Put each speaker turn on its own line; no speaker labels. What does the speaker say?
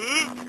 ¿Eh?